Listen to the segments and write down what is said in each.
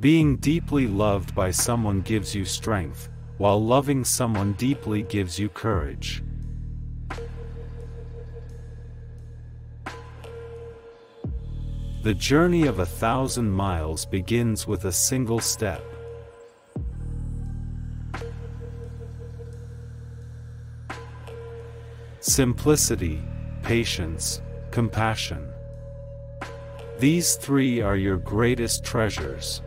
Being deeply loved by someone gives you strength, while loving someone deeply gives you courage. The journey of a thousand miles begins with a single step. Simplicity, patience, compassion. These three are your greatest treasures.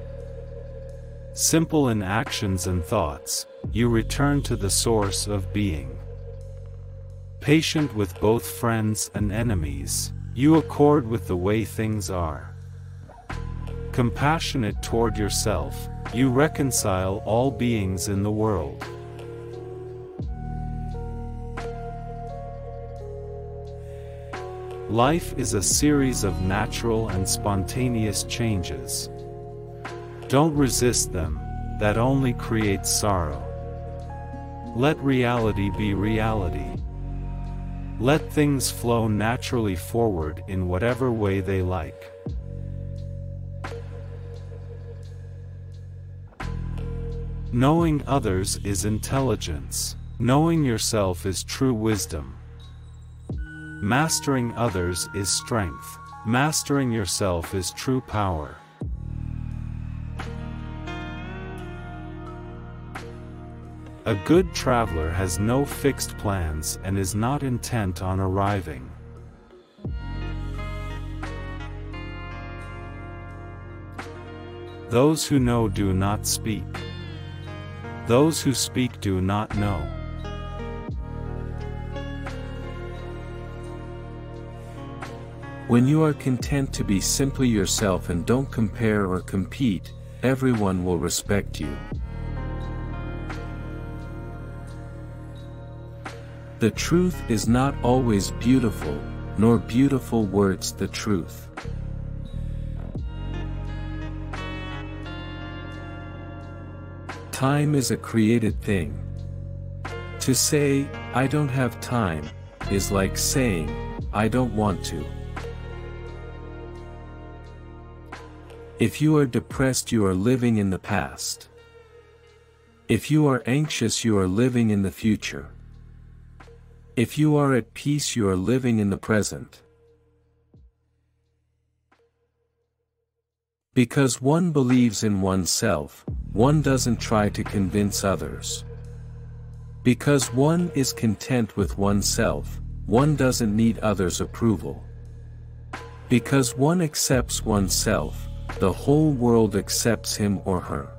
Simple in actions and thoughts, you return to the source of being. Patient with both friends and enemies, you accord with the way things are. Compassionate toward yourself, you reconcile all beings in the world. Life is a series of natural and spontaneous changes. Don't resist them, that only creates sorrow. Let reality be reality. Let things flow naturally forward in whatever way they like. Knowing others is intelligence. Knowing yourself is true wisdom. Mastering others is strength. Mastering yourself is true power. A good traveler has no fixed plans and is not intent on arriving. Those who know do not speak. Those who speak do not know. When you are content to be simply yourself and don't compare or compete, everyone will respect you. The truth is not always beautiful, nor beautiful words the truth. Time is a created thing. To say, I don't have time, is like saying, I don't want to. If you are depressed you are living in the past. If you are anxious you are living in the future. If you are at peace you are living in the present. Because one believes in oneself, one doesn't try to convince others. Because one is content with oneself, one doesn't need others' approval. Because one accepts oneself, the whole world accepts him or her.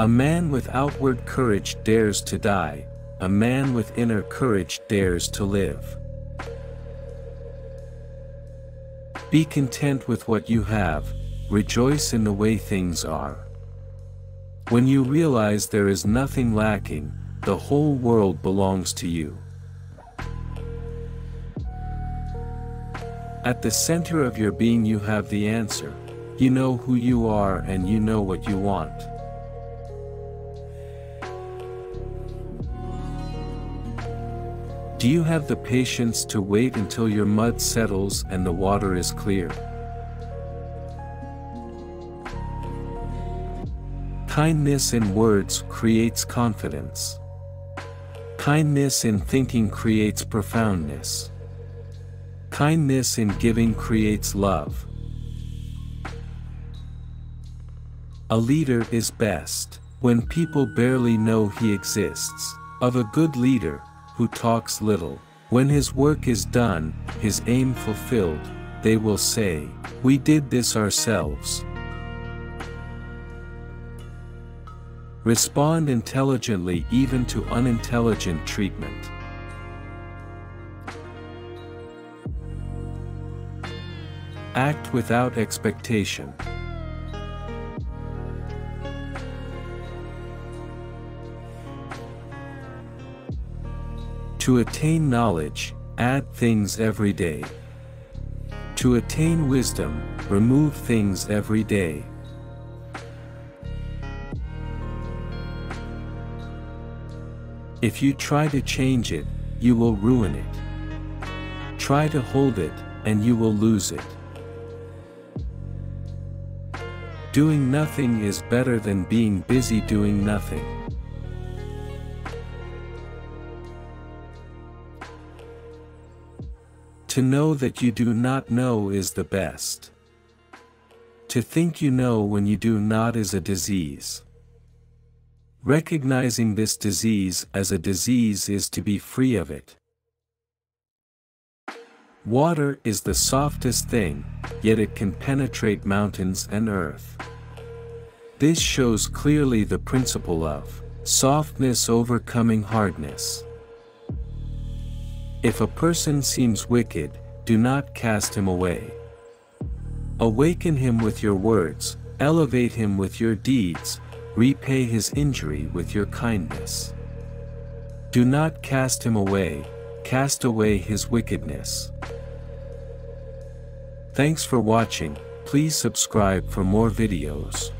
A man with outward courage dares to die, a man with inner courage dares to live. Be content with what you have, rejoice in the way things are. When you realize there is nothing lacking, the whole world belongs to you. At the center of your being you have the answer, you know who you are and you know what you want. Do you have the patience to wait until your mud settles and the water is clear? Kindness in words creates confidence. Kindness in thinking creates profoundness. Kindness in giving creates love. A leader is best when people barely know he exists. Of a good leader, who talks little. When his work is done, his aim fulfilled, they will say, We did this ourselves. Respond intelligently even to unintelligent treatment. Act without expectation. To attain knowledge, add things every day. To attain wisdom, remove things every day. If you try to change it, you will ruin it. Try to hold it, and you will lose it. Doing nothing is better than being busy doing nothing. To know that you do not know is the best. To think you know when you do not is a disease. Recognizing this disease as a disease is to be free of it. Water is the softest thing, yet it can penetrate mountains and earth. This shows clearly the principle of softness overcoming hardness. If a person seems wicked, do not cast him away. Awaken him with your words, elevate him with your deeds, repay his injury with your kindness. Do not cast him away, cast away his wickedness. Thanks for watching, please subscribe for more videos.